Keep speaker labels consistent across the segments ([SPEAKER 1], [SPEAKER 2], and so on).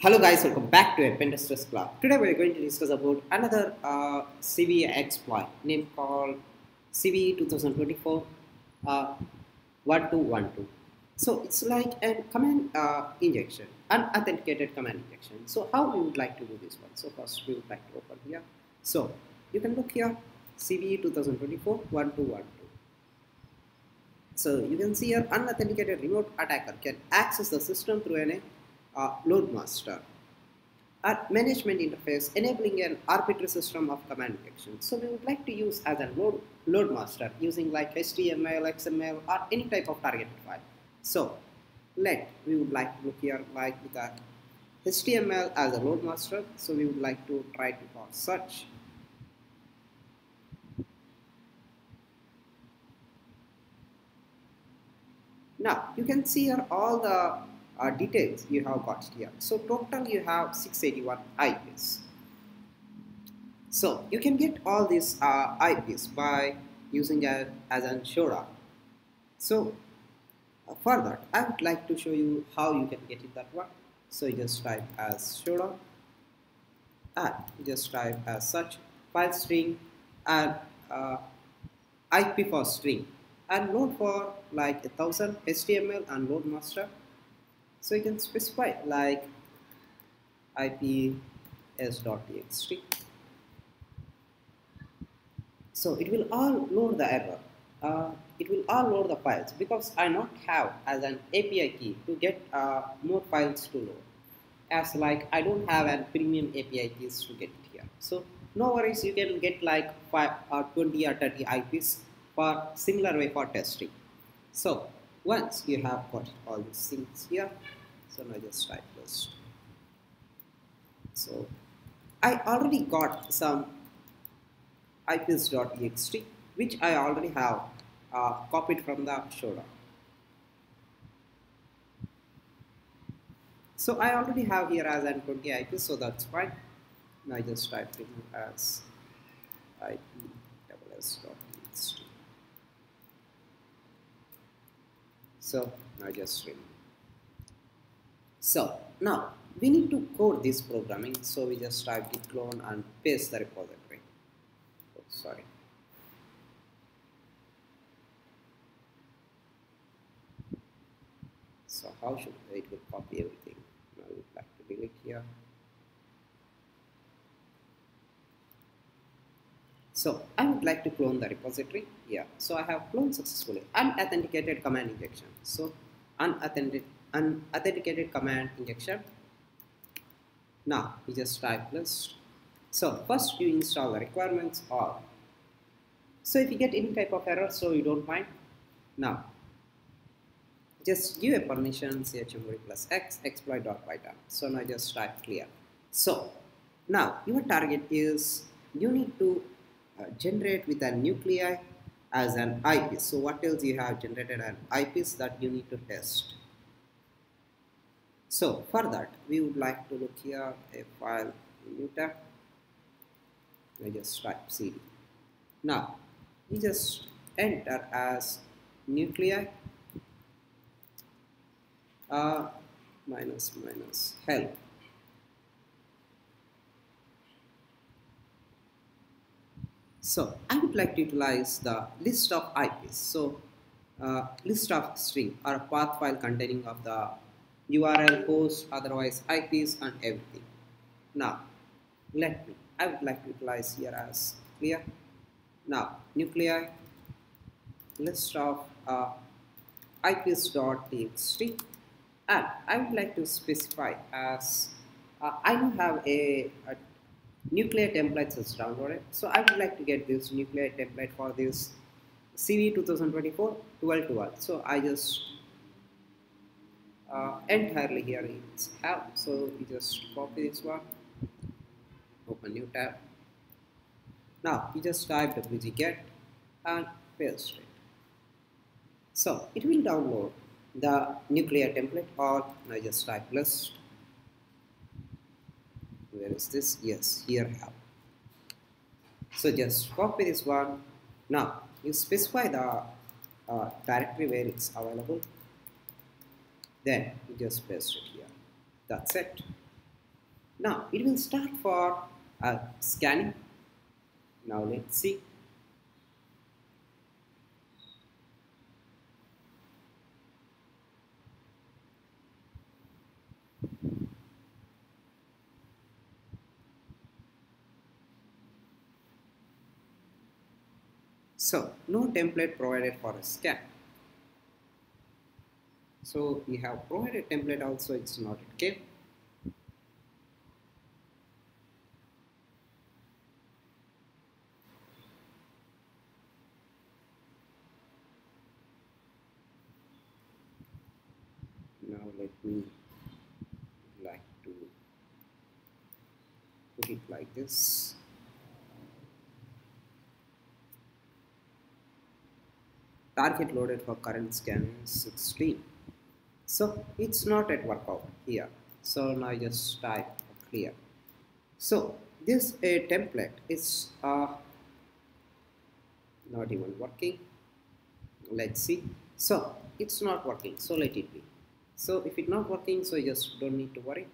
[SPEAKER 1] Hello guys, welcome back to Appendices Club. Today we are going to discuss about another uh, CV exploit named called CV 2024 uh, 1212. So it's like a command uh, injection, unauthenticated command injection. So how we would like to do this one? So first we would like to open here. So you can look here CV 2024 1212. So you can see here unauthenticated remote attacker can access the system through an uh, load master a management interface enabling an arbitrary system of command injection. So we would like to use as a load, load master using like HTML, XML or any type of target file. So let we would like to look here like with a HTML as a load master. So we would like to try to call search Now you can see here all the uh, details you have got here. So total you have 681 IPs. So you can get all these uh, IPs by using it as an Shoda. So uh, further, I would like to show you how you can get it that one. So you just type as Shoda and just type as such file string and uh, IP for string and load for like a thousand HTML and load master so you can specify like ips.txt. So it will all load the error. Uh, it will all load the files because I not have as an API key to get uh, more files to load. As like I don't have a premium API keys to get it here. So no worries, you can get like five or 20 or 30 IPs for similar way for testing. So once you have got all these things here so now just type list so I already got some ips.txt which I already have uh, copied from the Shoda. So I already have here as n 20 IPs so that's fine. Now I just type it as ip.txt So now just remove. So now we need to code this programming. So we just type git clone and paste the repository. Oh, sorry. So how should it will copy everything? Now I would like to delete here. So I would like to clone the repository. Yeah. So I have cloned successfully. Unauthenticated command injection. So unauthenticated, unauthenticated command injection. Now we just type list. So first you install the requirements or so if you get any type of error, so you don't mind. Now just give a permission chmod plus x exploit.python. So now just type clear. So now your target is you need to generate with a nuclei as an IP. So what else you have generated an IPs that you need to test. So for that we would like to look here a file tab. I just type cd. Now we just enter as nuclei uh, minus minus help So I would like to utilize the list of IPs. So uh, list of string or a path file containing of the URL, host, otherwise IPs and everything. Now let me, I would like to utilize here as clear. Now nuclei list of uh, ips.txt and I would like to specify as uh, I have a, a nuclei templates is downloaded. So I would like to get this nuclear template for this CV 2024 12 12. So I just uh, entirely here it's have. So you just copy this one, open new tab. Now you just type wget and paste it. So it will download the nuclear template or I just type list where is this? Yes here have. So just copy this one. Now you specify the uh, directory where it's available. Then you just paste it here. That's it. Now it will start for uh, scanning. Now let's see. So no template provided for a scan. So we have provided template also it's not okay. Now let me like to put it like this. Target loaded for current scan is 16 so it's not at workout here. So now just type clear. So this a template is uh, not even working. Let's see. So it's not working so let it be. So if it's not working so you just don't need to worry.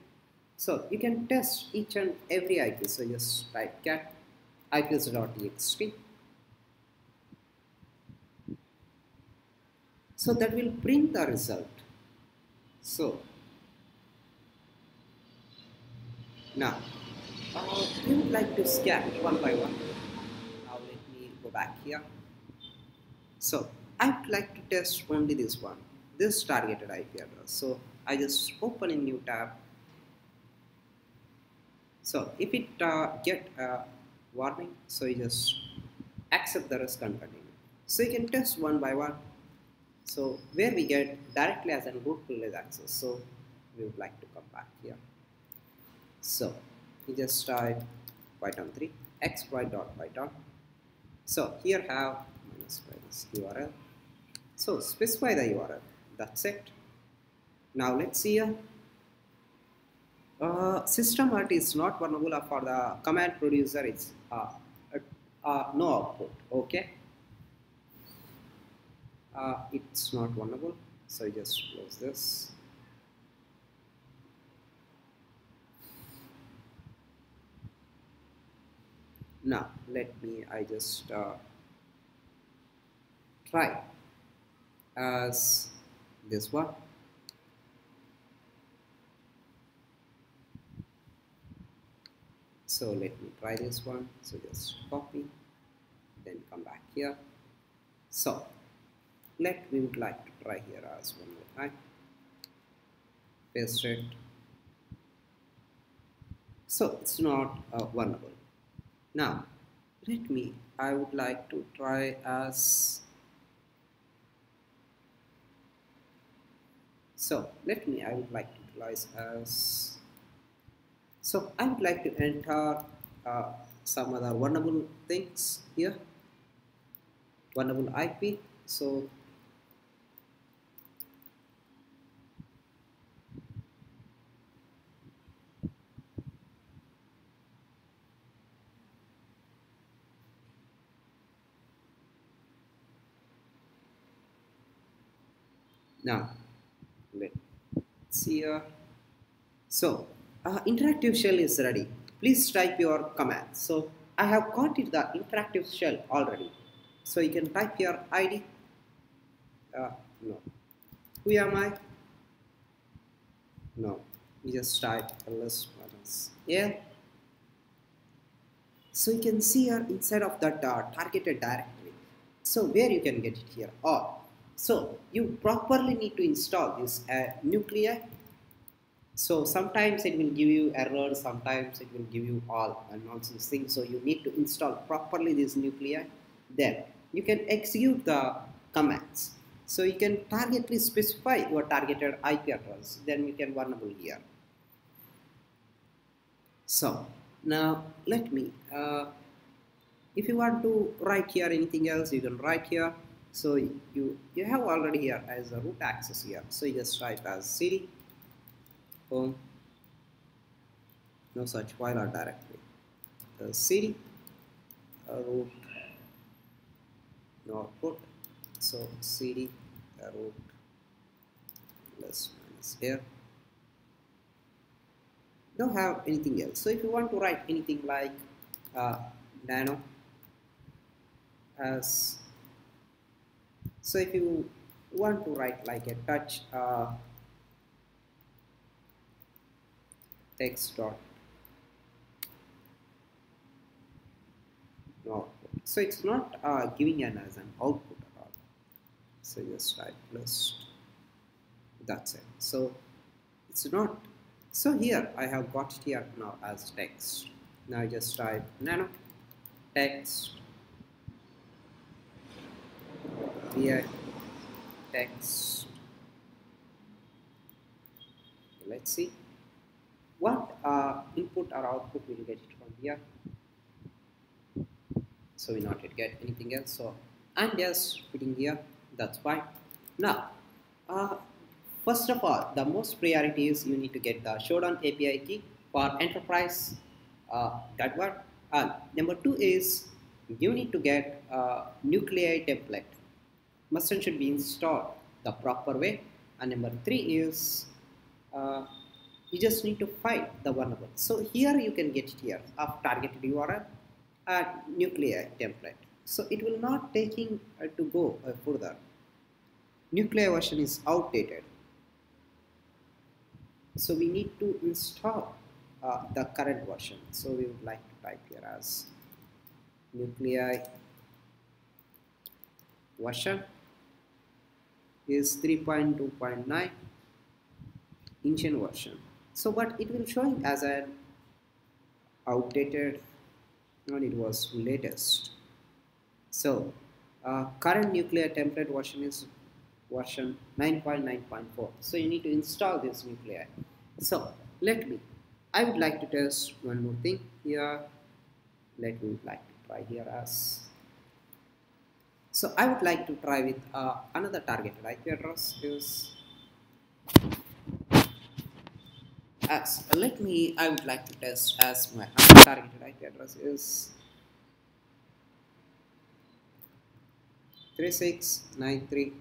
[SPEAKER 1] So you can test each and every IP so just type cat ips.txt So that will print the result. So now uh, would like to scan one by one. Now let me go back here. So I would like to test only this one, this targeted IP address. So I just open a new tab. So if it uh, get a warning, so you just accept the risk and continue. So you can test one by one so where we get directly as an root privilege access. So we would like to come back here. So we just type python 3 exploit.python. So here have minus minus URL. So specify the URL. That's it. Now let's see here. Uh, system alert is not vulnerable for the command producer. It's uh, uh, no output. Okay uh, it's not vulnerable so I just close this. Now let me I just uh, try as this one. So let me try this one. So just copy then come back here. So let we would like to try here as one more time paste it so it's not uh, vulnerable now let me. I would like to try as so let me I would like to utilize as so I would like to enter uh, some other vulnerable things here. Vulnerable IP so Now, let's see here. So, uh, interactive shell is ready. Please type your command. So, I have got it the interactive shell already. So, you can type your ID. Uh, no. Who am I? No. You just type ls minus yeah. So, you can see here inside of that uh, targeted directory. So, where you can get it here or so you properly need to install this uh, nuclei. So sometimes it will give you error, sometimes it will give you all and all these things. So you need to install properly this nuclei. Then you can execute the commands. So you can targetly specify your targeted IP address. Then you can vulnerable here. So now let me, uh, if you want to write here anything else, you can write here. So you, you have already here as a root access here. So you just type as cd home no such file or directory. Cd root no output. So cd root plus minus here. don't have anything else so if you want to write anything like uh, nano as so if you want to write like a touch uh, text dot. No. So it's not uh, giving an as an output at all. So just type plus. That's it. So it's not. So here I have got it here now as text. Now I just type nano text here text let's see. What uh, input or output we'll get it from here? So we not yet get anything else so I'm just putting here that's fine. Now uh, first of all the most priority is you need to get the showdown API key for enterprise uh, that one. And number two is you need to get a nuclei template must and should be installed the proper way. And number three is uh, you just need to find the vulnerable so here you can get here of targeted URL and nuclei template. So it will not taking uh, to go uh, further. Nuclei version is outdated. So we need to install uh, the current version. So we would like to type here as nuclei version is 3.2.9 ancient version. So but it will showing as an outdated and it was latest. So uh, current nuclear template version is version 9.9.4 so you need to install this nuclei. So let me I would like to test one more thing here. Let me like to try here as so I would like to try with uh, another targeted IP address is as let me I would like to test as my targeted IP address is 3693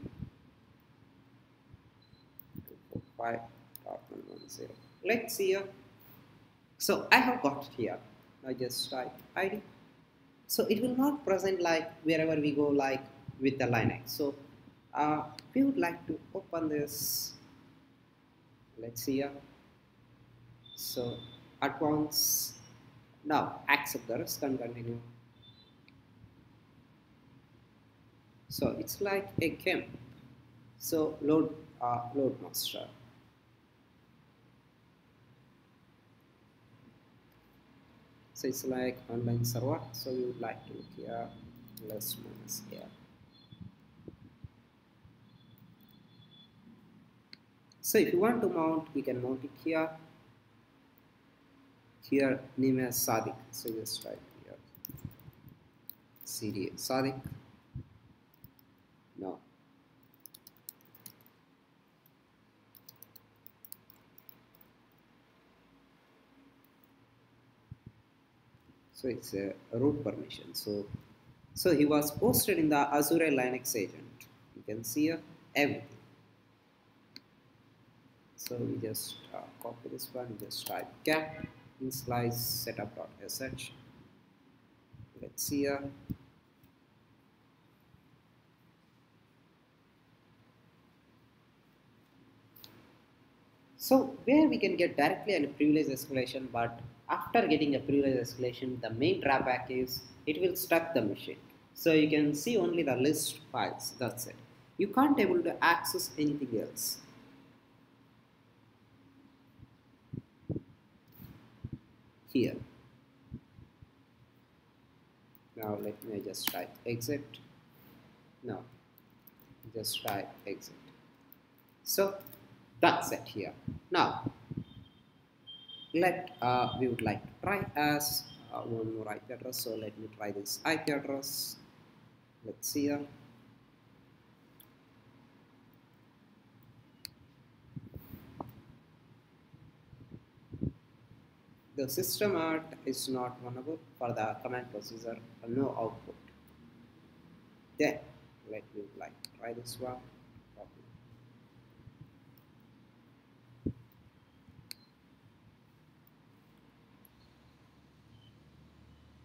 [SPEAKER 1] let's see here so I have got it here. I just type ID so it will not present like wherever we go like with the Linux so uh, we would like to open this. Let's see here so advance now accept the risk and continue. So it's like a game so load uh, load master so it's like online server. So you would like to here plus minus here. So if you want to mount you can mount it here. Here name as Sadik. So just type here. Cd Sadik no so it's a root permission. So so he was posted in the azure linux agent. You can see here everything. So we just uh, copy this one. Just type cat in slice setup.sh let's see here. So where we can get directly a privilege escalation but after getting a privilege escalation, the main drawback is it will stuck the machine. So you can see only the list files, that's it. You can't able to access anything else. Here. Now let me just type exit. Now just type exit. So that's it here. Now let uh, we would like to try as uh, one more IP address so let me try this IP address. Let's see here. The system art is not vulnerable for the command processor no output. Then let me like try this one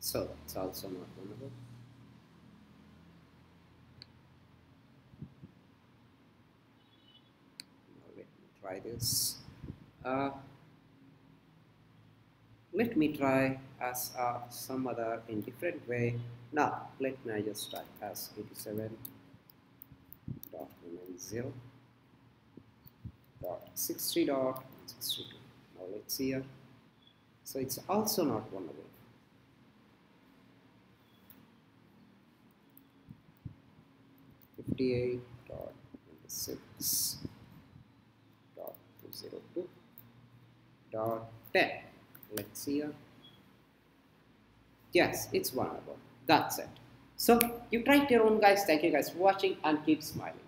[SPEAKER 1] So it's also not vulnerable. Now let me try this. Uh, let me try as uh, some other in different way. Now let me just type as 87 dot 0 dot 60 dot 62. Now let's see here. So it's also not vulnerable. Fifty-eight dot twenty-six dot two zero two dot ten. Let's see here. Yes, it's vulnerable. That's it. So you try it your own guys. Thank you guys for watching and keep smiling.